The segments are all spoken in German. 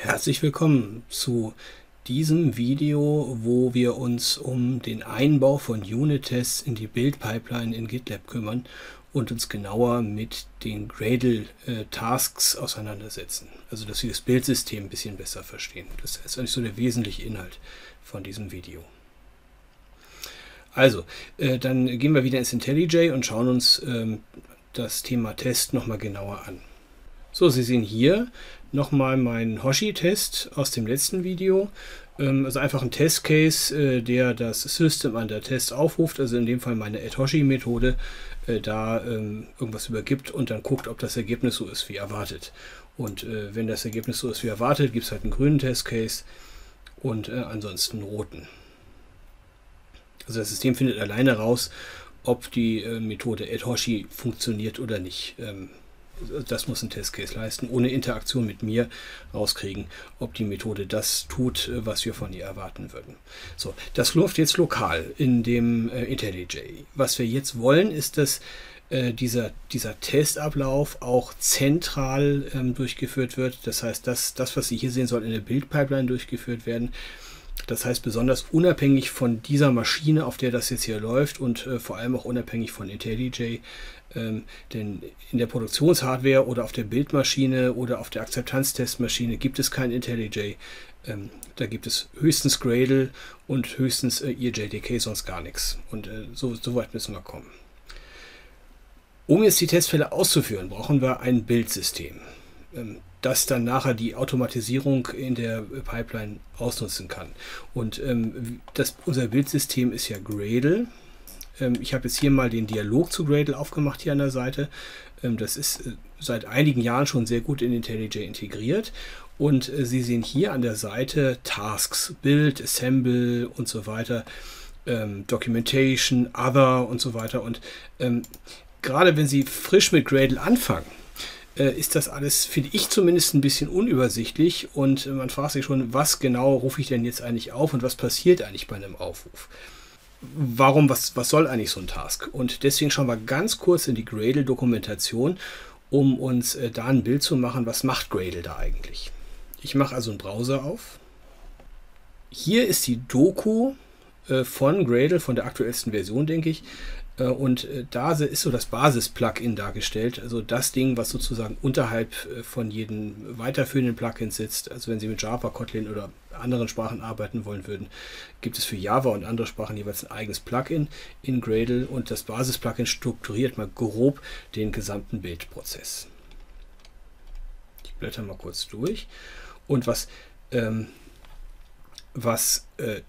Herzlich willkommen zu diesem Video, wo wir uns um den Einbau von Unit-Tests in die Build-Pipeline in GitLab kümmern und uns genauer mit den Gradle-Tasks auseinandersetzen. Also, dass wir das Bildsystem ein bisschen besser verstehen. Das ist eigentlich so der wesentliche Inhalt von diesem Video. Also, äh, dann gehen wir wieder ins IntelliJ und schauen uns ähm, das Thema Test nochmal genauer an. So, Sie sehen hier nochmal meinen Hoshi-Test aus dem letzten Video. Ähm, also einfach ein Testcase, äh, der das System an der Test aufruft, also in dem Fall meine AddHoshi-Methode, äh, da ähm, irgendwas übergibt und dann guckt, ob das Ergebnis so ist wie erwartet. Und äh, wenn das Ergebnis so ist wie erwartet, gibt es halt einen grünen Testcase und ansonsten einen roten. Also das System findet alleine raus, ob die Methode AddHoshi funktioniert oder nicht. Das muss ein Testcase leisten, ohne Interaktion mit mir rauskriegen, ob die Methode das tut, äh, was wir von ihr erwarten würden. So, das läuft jetzt lokal in dem äh, IntelliJ. Was wir jetzt wollen, ist, dass äh, dieser, dieser Testablauf auch zentral ähm, durchgeführt wird. Das heißt, dass das, was Sie hier sehen, soll in der Bildpipeline durchgeführt werden. Das heißt, besonders unabhängig von dieser Maschine, auf der das jetzt hier läuft und äh, vor allem auch unabhängig von IntelliJ, ähm, denn in der Produktionshardware oder auf der Bildmaschine oder auf der Akzeptanztestmaschine gibt es kein IntelliJ. Ähm, da gibt es höchstens Gradle und höchstens äh, EJDK, sonst gar nichts. Und äh, so, so weit müssen wir kommen. Um jetzt die Testfälle auszuführen, brauchen wir ein Bildsystem. Ähm, das dann nachher die Automatisierung in der Pipeline ausnutzen kann. Und ähm, das, unser Bildsystem ist ja Gradle. Ähm, ich habe jetzt hier mal den Dialog zu Gradle aufgemacht hier an der Seite. Ähm, das ist äh, seit einigen Jahren schon sehr gut in IntelliJ integriert. Und äh, Sie sehen hier an der Seite Tasks, Build, Assemble und so weiter, ähm, Documentation, Other und so weiter. Und ähm, gerade wenn Sie frisch mit Gradle anfangen, äh, ist das alles, finde ich zumindest, ein bisschen unübersichtlich und man fragt sich schon, was genau rufe ich denn jetzt eigentlich auf und was passiert eigentlich bei einem Aufruf? Warum, was, was soll eigentlich so ein Task? Und deswegen schauen wir ganz kurz in die Gradle-Dokumentation, um uns äh, da ein Bild zu machen, was macht Gradle da eigentlich. Ich mache also einen Browser auf. Hier ist die Doku äh, von Gradle, von der aktuellsten Version, denke ich. Äh, und äh, da ist so das Basis-Plugin dargestellt, also das Ding, was sozusagen unterhalb äh, von jedem weiterführenden Plugin sitzt. Also wenn Sie mit Java, Kotlin oder anderen Sprachen arbeiten wollen würden, gibt es für Java und andere Sprachen jeweils ein eigenes Plugin in Gradle und das Basis-Plugin strukturiert mal grob den gesamten Bildprozess. Ich blätter mal kurz durch. Und was, ähm, was äh,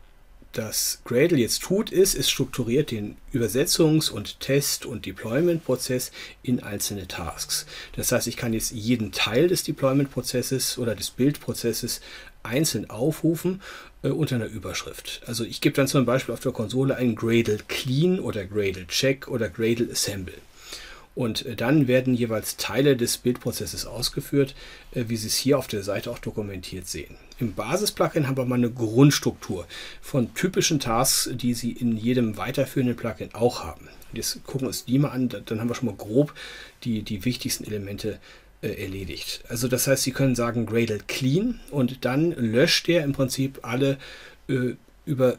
das Gradle jetzt tut, ist, es strukturiert den Übersetzungs- und Test- und Deployment-Prozess in einzelne Tasks. Das heißt, ich kann jetzt jeden Teil des Deployment-Prozesses oder des Bildprozesses einzeln aufrufen äh, unter einer Überschrift. Also ich gebe dann zum Beispiel auf der Konsole ein Gradle Clean oder Gradle Check oder Gradle Assemble. Und äh, dann werden jeweils Teile des Bildprozesses ausgeführt, äh, wie Sie es hier auf der Seite auch dokumentiert sehen. Im Basis-Plugin haben wir mal eine Grundstruktur von typischen Tasks, die Sie in jedem weiterführenden Plugin auch haben. Jetzt gucken wir uns die mal an, dann haben wir schon mal grob die, die wichtigsten Elemente äh, erledigt. Also das heißt, Sie können sagen Gradle clean und dann löscht er im Prinzip alle äh, über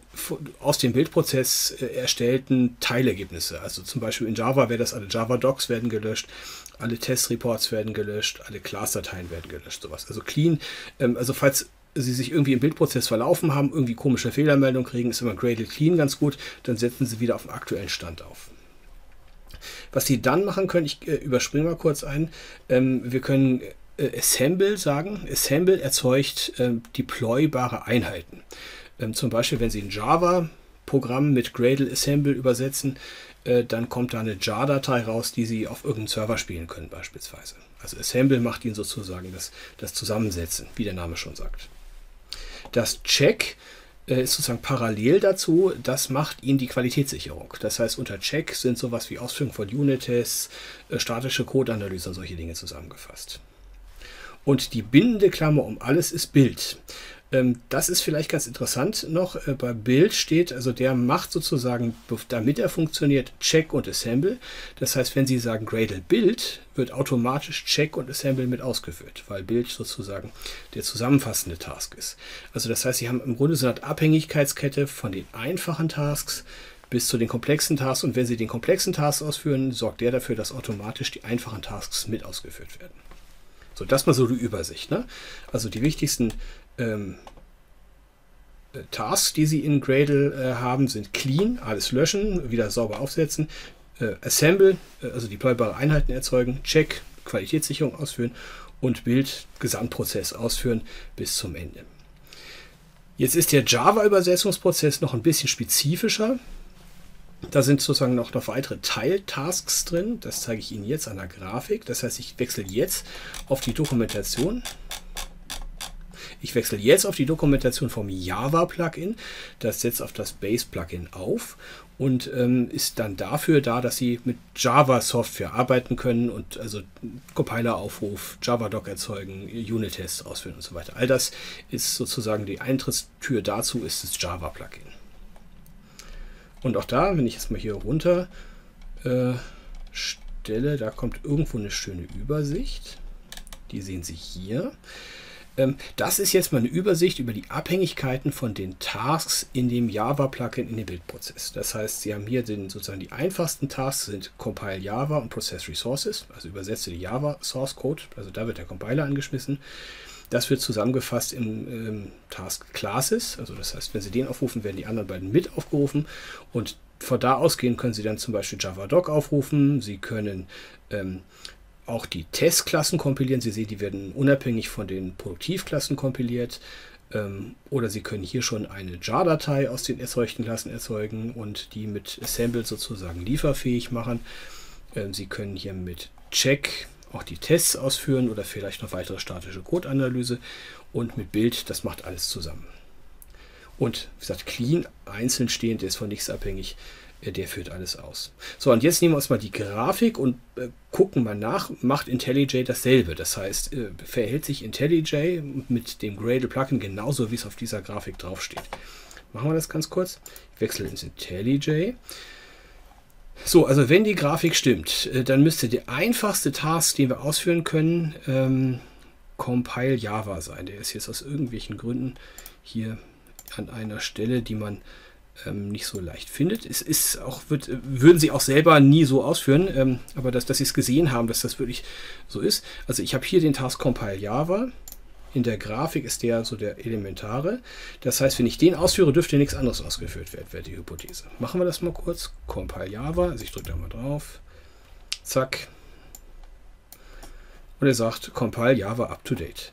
aus dem Bildprozess äh, erstellten Teilergebnisse. Also zum Beispiel in Java wäre das alle Java-Docs werden gelöscht, alle Test-Reports werden gelöscht, alle Class-Dateien werden gelöscht, sowas. Also clean. Ähm, also falls Sie sich irgendwie im Bildprozess verlaufen haben, irgendwie komische Fehlermeldung kriegen, ist immer Gradle Clean ganz gut, dann setzen Sie wieder auf den aktuellen Stand auf. Was Sie dann machen können, ich äh, überspringe mal kurz ein, ähm, wir können äh, Assemble sagen. Assemble erzeugt äh, deploybare Einheiten. Ähm, zum Beispiel, wenn Sie ein Java-Programm mit Gradle Assemble übersetzen, äh, dann kommt da eine JAR-Datei raus, die Sie auf irgendeinem Server spielen können beispielsweise. Also Assemble macht Ihnen sozusagen das, das Zusammensetzen, wie der Name schon sagt. Das Check äh, ist sozusagen parallel dazu, das macht Ihnen die Qualitätssicherung. Das heißt, unter Check sind sowas wie Ausführung von Unit-Tests, äh, statische Code-Analyse und solche Dinge zusammengefasst. und die bindende Klammer um alles ist Bild. Ähm, das ist vielleicht ganz interessant noch. Äh, bei Build steht, also der macht sozusagen, damit er funktioniert, Check und Assemble. Das heißt, wenn Sie sagen Gradle Build, wird automatisch Check und Assemble mit ausgeführt, weil Build sozusagen der zusammenfassende Task ist. Also das heißt, Sie haben im Grunde so eine Abhängigkeitskette von den einfachen Tasks bis zu den komplexen Tasks. Und wenn Sie den komplexen Task ausführen, sorgt der dafür, dass automatisch die einfachen Tasks mit ausgeführt werden. So, das mal so die Übersicht. Ne? Also die wichtigsten ähm, äh, Tasks, die Sie in Gradle äh, haben, sind Clean, alles löschen, wieder sauber aufsetzen, äh, Assemble, äh, also deploybare Einheiten erzeugen, Check, Qualitätssicherung ausführen und Build, Gesamtprozess ausführen bis zum Ende. Jetzt ist der Java-Übersetzungsprozess noch ein bisschen spezifischer. Da sind sozusagen noch, noch weitere Teiltasks drin. Das zeige ich Ihnen jetzt an der Grafik. Das heißt, ich wechsle jetzt auf die Dokumentation. Ich wechsle jetzt auf die Dokumentation vom Java-Plugin. Das setzt auf das Base-Plugin auf und ähm, ist dann dafür da, dass Sie mit Java-Software arbeiten können und also Compiler-Aufruf, Java-Doc erzeugen, Unit-Tests ausführen und so weiter. All das ist sozusagen die Eintrittstür dazu, ist das Java-Plugin. Und auch da, wenn ich jetzt mal hier runter äh, stelle, da kommt irgendwo eine schöne Übersicht. Die sehen Sie hier. Ähm, das ist jetzt mal eine Übersicht über die Abhängigkeiten von den Tasks in dem Java-Plugin in dem Bildprozess. Das heißt, Sie haben hier den, sozusagen die einfachsten Tasks sind Compile Java und Process Resources, also übersetze die Java Source Code, also da wird der Compiler angeschmissen. Das wird zusammengefasst im ähm, Task Classes, also das heißt, wenn Sie den aufrufen, werden die anderen beiden mit aufgerufen und von da ausgehend können Sie dann zum Beispiel JavaDoc aufrufen. Sie können ähm, auch die Testklassen kompilieren. Sie sehen, die werden unabhängig von den Produktivklassen kompiliert. Ähm, oder Sie können hier schon eine JAR-Datei aus den erzeugten Klassen erzeugen und die mit Assemble sozusagen lieferfähig machen. Ähm, Sie können hier mit Check auch die Tests ausführen oder vielleicht noch weitere statische Code-Analyse und mit Bild, das macht alles zusammen. Und wie gesagt, clean, einzeln stehend, der ist von nichts abhängig. Äh, der führt alles aus. So, und jetzt nehmen wir uns mal die Grafik und äh, gucken mal nach, macht IntelliJ dasselbe. Das heißt, äh, verhält sich IntelliJ mit dem Gradle Plugin genauso, wie es auf dieser Grafik draufsteht. Machen wir das ganz kurz. Ich wechsle ins IntelliJ. So, also wenn die Grafik stimmt, äh, dann müsste der einfachste Task, den wir ausführen können, ähm, Compile Java sein. Der ist jetzt aus irgendwelchen Gründen hier an einer Stelle, die man ähm, nicht so leicht findet. Es ist auch, wird, würden sie auch selber nie so ausführen, ähm, aber dass, dass sie es gesehen haben, dass das wirklich so ist. Also ich habe hier den Task Compile Java. In der Grafik ist der so der elementare. Das heißt, wenn ich den ausführe, dürfte nichts anderes ausgeführt werden, wäre die Hypothese. Machen wir das mal kurz. Compile Java. Also ich drücke da mal drauf. Zack. Und er sagt Compile Java up to date.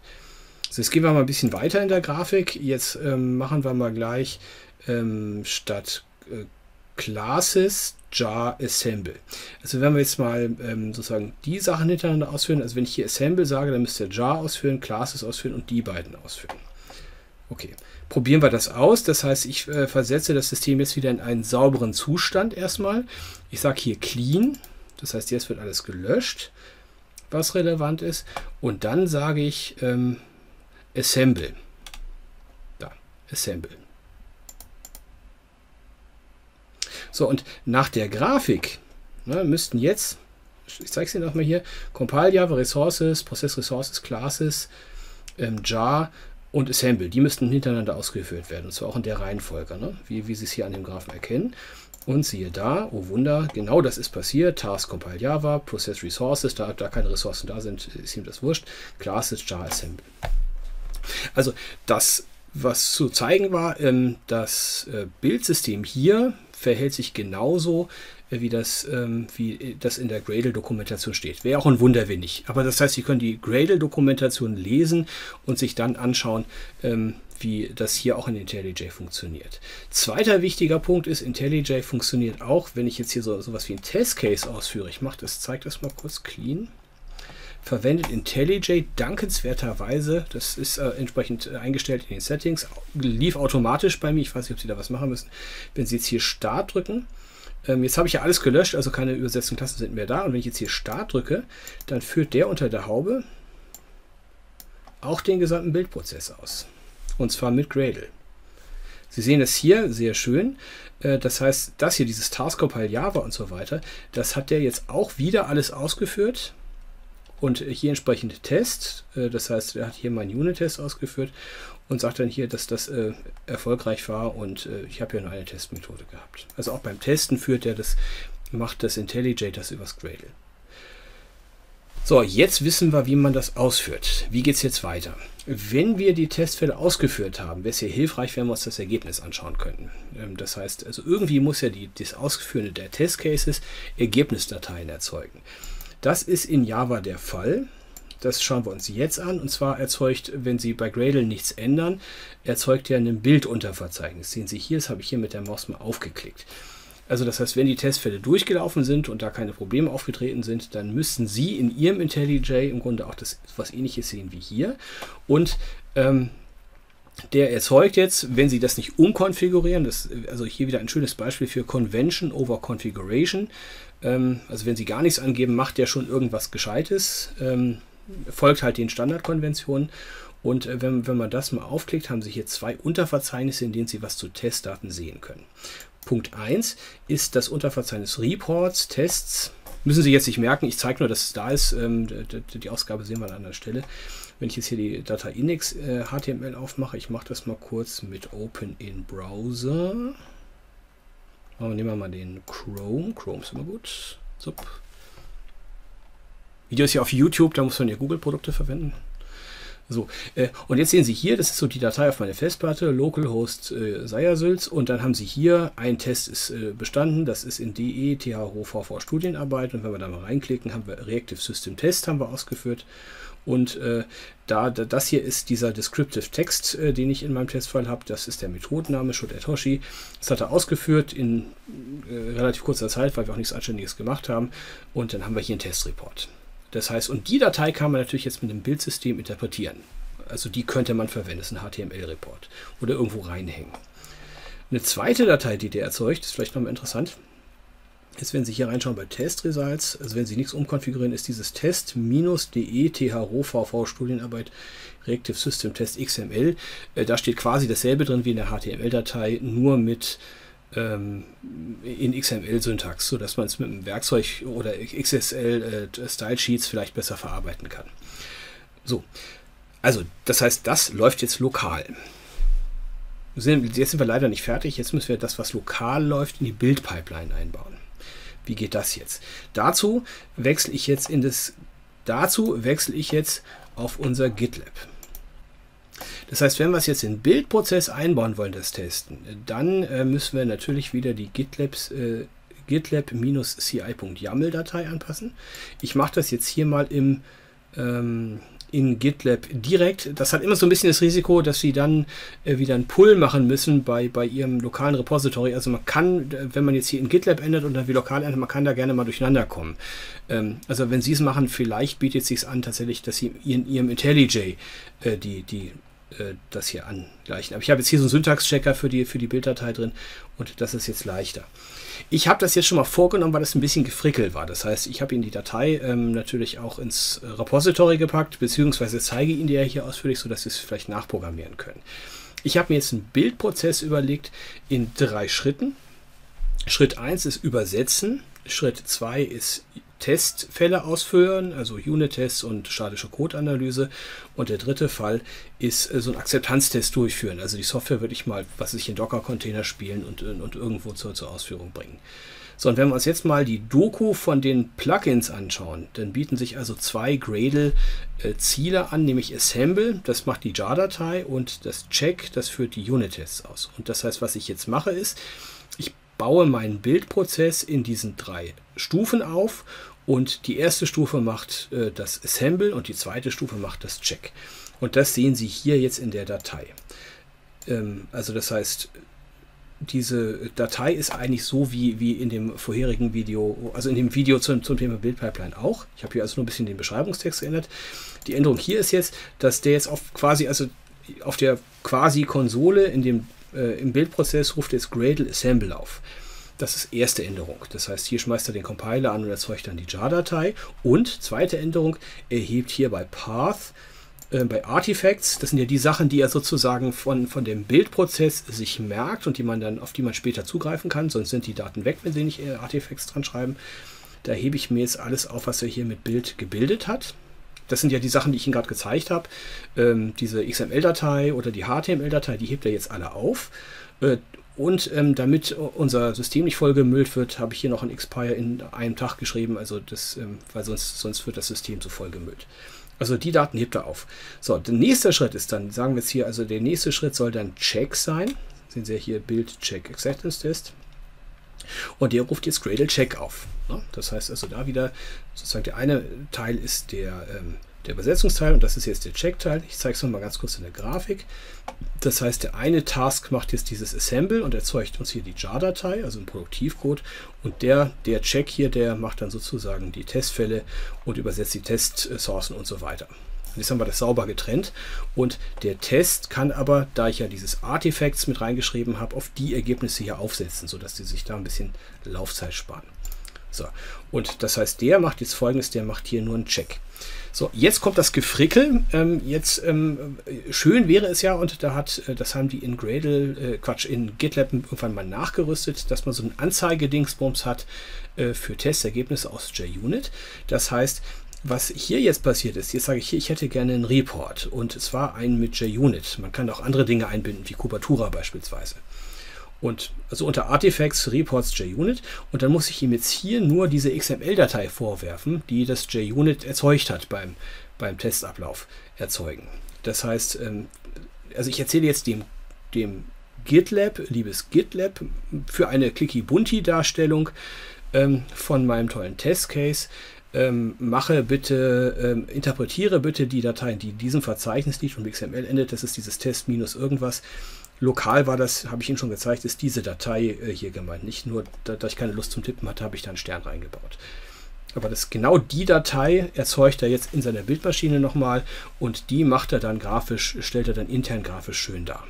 So, jetzt gehen wir mal ein bisschen weiter in der Grafik. Jetzt ähm, machen wir mal gleich ähm, statt äh, Classes jar assemble. Also wenn wir jetzt mal ähm, sozusagen die Sachen hintereinander ausführen, also wenn ich hier assemble sage, dann müsst ihr jar ausführen, classes ausführen und die beiden ausführen. Okay, probieren wir das aus. Das heißt, ich äh, versetze das System jetzt wieder in einen sauberen Zustand erstmal. Ich sage hier clean, das heißt, jetzt wird alles gelöscht, was relevant ist. Und dann sage ich ähm, assemble. Da, assemble. So, und nach der Grafik ne, müssten jetzt, ich zeige es Ihnen nochmal hier, Compile Java Resources, Process Resources, Classes, ähm, Jar und Assemble, die müssten hintereinander ausgeführt werden. Und zwar auch in der Reihenfolge, ne, wie, wie Sie es hier an dem Graphen erkennen. Und siehe da, oh Wunder, genau das ist passiert. Task Compile Java, Process Resources, da, da keine Ressourcen da sind, ist ihm das wurscht. Classes, Jar, Assemble. Also das, was zu zeigen war, ähm, das äh, Bildsystem hier verhält sich genauso, äh, wie das, ähm, wie das in der Gradle-Dokumentation steht. Wäre auch ein Wunder, wenn nicht. Aber das heißt, Sie können die Gradle-Dokumentation lesen und sich dann anschauen, ähm, wie das hier auch in IntelliJ funktioniert. Zweiter wichtiger Punkt ist, IntelliJ funktioniert auch, wenn ich jetzt hier so sowas wie ein Testcase ausführe. Ich mache das, zeige das mal kurz clean verwendet IntelliJ dankenswerterweise, das ist äh, entsprechend äh, eingestellt in den Settings, lief automatisch bei mir, ich weiß nicht, ob Sie da was machen müssen, wenn Sie jetzt hier Start drücken, ähm, jetzt habe ich ja alles gelöscht, also keine übersetzten Klassen sind mehr da und wenn ich jetzt hier Start drücke, dann führt der unter der Haube auch den gesamten Bildprozess aus. Und zwar mit Gradle. Sie sehen es hier sehr schön. Äh, das heißt, das hier, dieses Task Compile Java und so weiter, das hat der jetzt auch wieder alles ausgeführt. Und hier entsprechend Test. Äh, das heißt, er hat hier meinen Unit-Test ausgeführt und sagt dann hier, dass das äh, erfolgreich war und äh, ich habe ja nur eine Testmethode gehabt. Also auch beim Testen führt er das, macht das IntelliJ das übers Gradle. So, jetzt wissen wir, wie man das ausführt. Wie geht es jetzt weiter? Wenn wir die Testfälle ausgeführt haben, wäre es hier hilfreich, wenn wir uns das Ergebnis anschauen könnten. Ähm, das heißt, also irgendwie muss ja die, das Ausführen der Testcases Ergebnisdateien erzeugen. Das ist in Java der Fall. Das schauen wir uns jetzt an. Und zwar erzeugt, wenn Sie bei Gradle nichts ändern, erzeugt er ein Bildunterverzeichnis. Sehen Sie hier, das habe ich hier mit der Maus mal aufgeklickt. Also das heißt, wenn die Testfälle durchgelaufen sind und da keine Probleme aufgetreten sind, dann müssten Sie in Ihrem IntelliJ im Grunde auch das was ähnliches sehen wie hier. Und ähm, der erzeugt jetzt, wenn Sie das nicht umkonfigurieren, das, also hier wieder ein schönes Beispiel für Convention over Configuration. Ähm, also wenn Sie gar nichts angeben, macht der schon irgendwas Gescheites, ähm, folgt halt den Standardkonventionen. Und äh, wenn, wenn man das mal aufklickt, haben Sie hier zwei Unterverzeichnisse, in denen Sie was zu Testdaten sehen können. Punkt 1 ist das Unterverzeichnis Reports, Tests. Müssen Sie jetzt nicht merken, ich zeige nur, dass es da ist. Ähm, die Ausgabe sehen wir an einer Stelle. Wenn ich jetzt hier die Datei Index äh, HTML aufmache, ich mache das mal kurz mit Open in Browser. Aber nehmen wir mal den Chrome. Chrome ist immer gut. Sup. Videos hier auf YouTube, da muss man ja Google-Produkte verwenden. So, äh, und jetzt sehen Sie hier, das ist so die Datei auf meiner Festplatte, localhost äh, Seiersülz und dann haben Sie hier, ein Test ist äh, bestanden, das ist in DE THROVV Studienarbeit. Und wenn wir da mal reinklicken, haben wir Reactive System Test haben wir ausgeführt. Und äh, da, da, das hier ist dieser Descriptive Text, äh, den ich in meinem Testfall habe, das ist der Methodenname Shot Etoshi. Das hat er ausgeführt in äh, relativ kurzer Zeit, weil wir auch nichts Anständiges gemacht haben. Und dann haben wir hier einen Testreport. Das heißt, und die Datei kann man natürlich jetzt mit dem Bildsystem interpretieren. Also die könnte man verwenden, das ist ein HTML-Report oder irgendwo reinhängen. Eine zweite Datei, die der erzeugt, ist vielleicht nochmal interessant, ist, wenn Sie hier reinschauen bei Test Results, also wenn Sie nichts umkonfigurieren, ist dieses Test-de THRO Studienarbeit Reactive System Test XML. Äh, da steht quasi dasselbe drin wie in der HTML-Datei, nur mit ähm, in XML-Syntax, sodass man es mit einem Werkzeug oder XSL äh, vielleicht besser verarbeiten kann. So, also das heißt, das läuft jetzt lokal. Jetzt sind wir leider nicht fertig. Jetzt müssen wir das, was lokal läuft, in die Build-Pipeline einbauen. Wie geht das jetzt? Dazu wechsle ich jetzt in das, dazu wechsle ich jetzt auf unser GitLab. Das heißt, wenn wir es jetzt in den Bildprozess einbauen wollen, das Testen, dann äh, müssen wir natürlich wieder die GitLabs, äh, gitlab-ci.yaml-Datei anpassen. Ich mache das jetzt hier mal im ähm, in GitLab direkt. Das hat immer so ein bisschen das Risiko, dass sie dann äh, wieder einen Pull machen müssen bei, bei ihrem lokalen Repository. Also man kann, wenn man jetzt hier in GitLab ändert und dann wie lokal ändert, man kann da gerne mal durcheinander kommen. Ähm, also wenn sie es machen, vielleicht bietet es sich an tatsächlich, dass sie in ihrem IntelliJ äh, die, die äh, das hier angleichen. Aber ich habe jetzt hier so einen Syntax-Checker für die, für die Bilddatei drin und das ist jetzt leichter. Ich habe das jetzt schon mal vorgenommen, weil das ein bisschen gefrickelt war. Das heißt, ich habe Ihnen die Datei ähm, natürlich auch ins Repository gepackt, beziehungsweise zeige Ihnen die ja hier ausführlich, sodass Sie es vielleicht nachprogrammieren können. Ich habe mir jetzt einen Bildprozess überlegt in drei Schritten. Schritt 1 ist Übersetzen. Schritt 2 ist Testfälle ausführen, also Unit-Tests und statische Code-Analyse. Und der dritte Fall ist äh, so ein Akzeptanztest durchführen. Also die Software würde ich mal, was sich in Docker-Container spielen und, und irgendwo zur, zur Ausführung bringen. So, und wenn wir uns jetzt mal die Doku von den Plugins anschauen, dann bieten sich also zwei Gradle-Ziele äh, an, nämlich Assemble, das macht die JAR-Datei, und das Check, das führt die Unit-Tests aus. Und das heißt, was ich jetzt mache, ist, ich baue meinen Bildprozess in diesen drei Stufen auf und die erste Stufe macht äh, das Assemble und die zweite Stufe macht das Check. Und das sehen Sie hier jetzt in der Datei. Ähm, also das heißt, diese Datei ist eigentlich so wie, wie in dem vorherigen Video, also in dem Video zum, zum Thema Bildpipeline auch. Ich habe hier also nur ein bisschen den Beschreibungstext geändert. Die Änderung hier ist jetzt, dass der jetzt auf quasi, also auf der quasi Konsole in dem äh, im Bildprozess ruft jetzt Gradle Assemble auf. Das ist erste Änderung. Das heißt, hier schmeißt er den Compiler an und erzeugt dann die JAR-Datei. Und zweite Änderung, er hebt hier bei Path äh, bei Artifacts, das sind ja die Sachen, die er sozusagen von, von dem Bildprozess sich merkt und die man dann, auf die man später zugreifen kann, sonst sind die Daten weg, wenn sie nicht äh, Artifacts dran schreiben. Da hebe ich mir jetzt alles auf, was er hier mit Bild gebildet hat. Das sind ja die Sachen, die ich Ihnen gerade gezeigt habe. Ähm, diese XML-Datei oder die HTML-Datei, die hebt er jetzt alle auf. Äh, und ähm, damit unser System nicht vollgemüllt wird, habe ich hier noch ein Expire in einem Tag geschrieben, also das, ähm, weil sonst, sonst wird das System zu vollgemüllt. Also die Daten hebt er auf. So, der nächste Schritt ist dann, sagen wir jetzt hier, also der nächste Schritt soll dann Check sein. Sehen Sie hier Bild Check Acceptance Test. Und der ruft jetzt Gradle Check auf. Ne? Das heißt also da wieder, sozusagen der eine Teil ist der ähm, der Übersetzungsteil und das ist jetzt der Check-Teil. Ich zeige es nochmal ganz kurz in der Grafik. Das heißt, der eine Task macht jetzt dieses Assemble und erzeugt uns hier die JAR-Datei, also ein Produktivcode. Und der, der Check hier, der macht dann sozusagen die Testfälle und übersetzt die Testsourcen und so weiter. Jetzt haben wir das sauber getrennt. Und der Test kann aber, da ich ja dieses Artifacts mit reingeschrieben habe, auf die Ergebnisse hier aufsetzen, sodass sie sich da ein bisschen Laufzeit sparen. So, und das heißt, der macht jetzt folgendes, der macht hier nur einen Check. So, jetzt kommt das Gefrickel. Ähm, jetzt ähm, schön wäre es ja, und da hat, äh, das haben die in Gradle, äh, Quatsch, in GitLab irgendwann mal nachgerüstet, dass man so ein Anzeigedingsbums hat äh, für Testergebnisse aus JUnit. Das heißt, was hier jetzt passiert ist, jetzt sage ich hier, ich hätte gerne einen Report und zwar einen mit JUnit. Man kann auch andere Dinge einbinden, wie Kubatura beispielsweise und also unter Artifacts Reports JUnit. Und dann muss ich ihm jetzt hier nur diese XML-Datei vorwerfen, die das JUnit erzeugt hat beim, beim Testablauf erzeugen. Das heißt, ähm, also ich erzähle jetzt dem, dem GitLab, liebes GitLab, für eine Clicky Bunti Darstellung ähm, von meinem tollen Testcase, ähm, mache bitte, ähm, interpretiere bitte die Datei, die in diesem Verzeichnis liegt. Und XML endet, das ist dieses Test minus irgendwas, Lokal war das, habe ich Ihnen schon gezeigt, ist diese Datei äh, hier gemeint. Nicht nur, da, da, ich keine Lust zum Tippen hatte, habe ich da einen Stern reingebaut. Aber das genau die Datei erzeugt er jetzt in seiner Bildmaschine nochmal und die macht er dann grafisch, stellt er dann intern grafisch schön dar.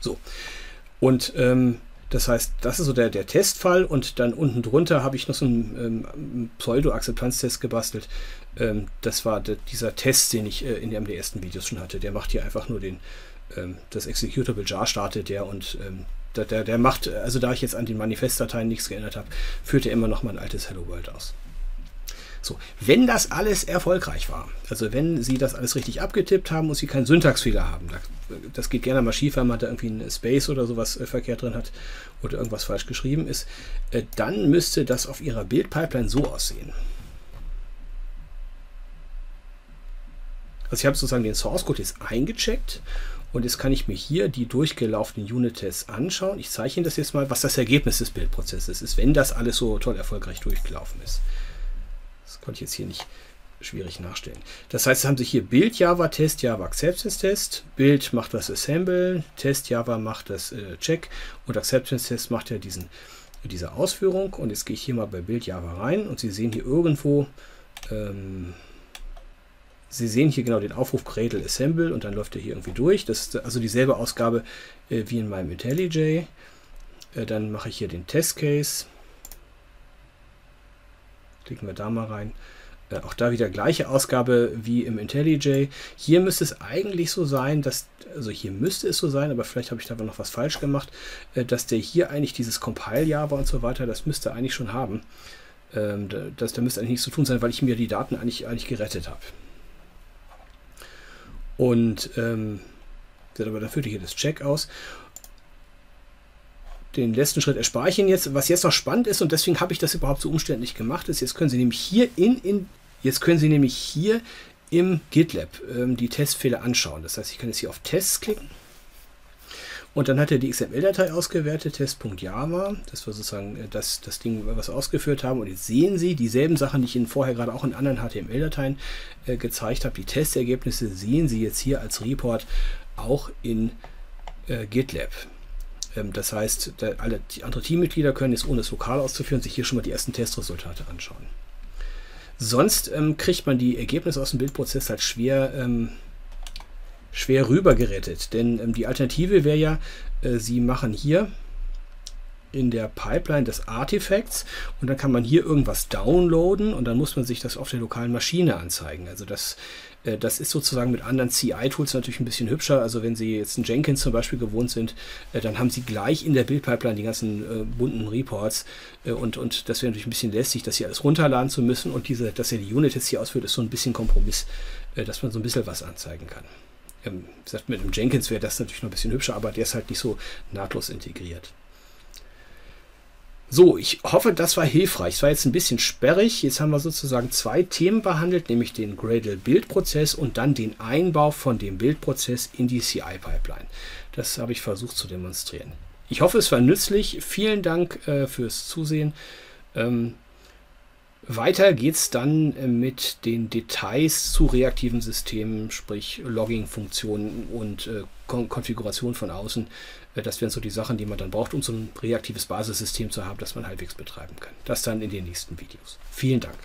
So. Und ähm, das heißt, das ist so der, der Testfall und dann unten drunter habe ich noch so einen ähm, Pseudo-Akzeptanztest gebastelt. Ähm, das war de, dieser Test, den ich äh, in einem der ersten Videos schon hatte. Der macht hier einfach nur den, ähm, das Executable jar startet der und ähm, der, der, der macht, also da ich jetzt an den Manifestdateien nichts geändert habe, führt er immer noch mal ein altes Hello World aus. So, wenn das alles erfolgreich war, also wenn Sie das alles richtig abgetippt haben und Sie keinen Syntaxfehler haben, das geht gerne mal schief, wenn man da irgendwie einen Space oder sowas äh, verkehrt drin hat oder irgendwas falsch geschrieben ist, äh, dann müsste das auf Ihrer Bildpipeline so aussehen. Also ich habe sozusagen den Source Code jetzt eingecheckt und jetzt kann ich mir hier die durchgelaufenen Unit-Tests anschauen. Ich zeichne das jetzt mal, was das Ergebnis des Bildprozesses ist, wenn das alles so toll erfolgreich durchgelaufen ist. Das konnte ich jetzt hier nicht schwierig nachstellen. Das heißt, haben Sie hier Bild Java Test, Java Acceptance Test, Bild macht das Assemble, Test Java macht das äh, Check und Acceptance Test macht ja diesen, diese Ausführung. Und jetzt gehe ich hier mal bei Bild Java rein und Sie sehen hier irgendwo, ähm, Sie sehen hier genau den Aufruf Cradle Assemble und dann läuft er hier irgendwie durch. Das ist also dieselbe Ausgabe äh, wie in meinem IntelliJ. Äh, dann mache ich hier den Test Case. Klicken wir da mal rein. Äh, auch da wieder gleiche Ausgabe wie im IntelliJ. Hier müsste es eigentlich so sein, dass, also hier müsste es so sein, aber vielleicht habe ich da noch was falsch gemacht, äh, dass der hier eigentlich dieses Compile-Java und so weiter, das müsste eigentlich schon haben. Ähm, das, da müsste eigentlich nichts zu tun sein, weil ich mir die Daten eigentlich, eigentlich gerettet habe. Und ähm, aber da führte hier das Check aus. Den letzten Schritt erspare ich Ihnen jetzt. Was jetzt noch spannend ist, und deswegen habe ich das überhaupt so umständlich gemacht, ist, jetzt können Sie nämlich hier in, in jetzt können Sie nämlich hier im GitLab ähm, die Testfehler anschauen. Das heißt, ich kann jetzt hier auf Tests klicken. Und dann hat er die XML-Datei ausgewertet, test.java. Das war sozusagen äh, das, das Ding, was wir ausgeführt haben. Und jetzt sehen Sie dieselben Sachen, die ich Ihnen vorher gerade auch in anderen HTML-Dateien äh, gezeigt habe. Die Testergebnisse sehen Sie jetzt hier als Report auch in äh, GitLab. Ähm, das heißt, alle die andere Teammitglieder können jetzt ohne es lokal auszuführen, sich hier schon mal die ersten Testresultate anschauen. Sonst ähm, kriegt man die Ergebnisse aus dem Bildprozess halt schwer, ähm, schwer rübergerettet. Denn ähm, die Alternative wäre ja, äh, Sie machen hier in der Pipeline des Artifacts und dann kann man hier irgendwas downloaden und dann muss man sich das auf der lokalen Maschine anzeigen. Also das, das ist sozusagen mit anderen CI-Tools natürlich ein bisschen hübscher. Also wenn Sie jetzt einen Jenkins zum Beispiel gewohnt sind, äh, dann haben Sie gleich in der Bildpipeline die ganzen äh, bunten Reports äh, und, und das wäre natürlich ein bisschen lästig, das hier alles runterladen zu müssen und diese, dass er die Unit jetzt hier ausführt, ist so ein bisschen Kompromiss, äh, dass man so ein bisschen was anzeigen kann. Ähm, wie gesagt, mit einem Jenkins wäre das natürlich noch ein bisschen hübscher, aber der ist halt nicht so nahtlos integriert. So, ich hoffe, das war hilfreich. Es war jetzt ein bisschen sperrig. Jetzt haben wir sozusagen zwei Themen behandelt, nämlich den Gradle-Bildprozess und dann den Einbau von dem Bildprozess in die CI-Pipeline. Das habe ich versucht zu demonstrieren. Ich hoffe, es war nützlich. Vielen Dank äh, fürs Zusehen. Ähm, weiter es dann äh, mit den Details zu reaktiven Systemen, sprich Logging-Funktionen und äh, Kon Konfiguration von außen. Äh, das wären so die Sachen, die man dann braucht, um so ein reaktives Basissystem zu haben, das man halbwegs betreiben kann. Das dann in den nächsten Videos. Vielen Dank.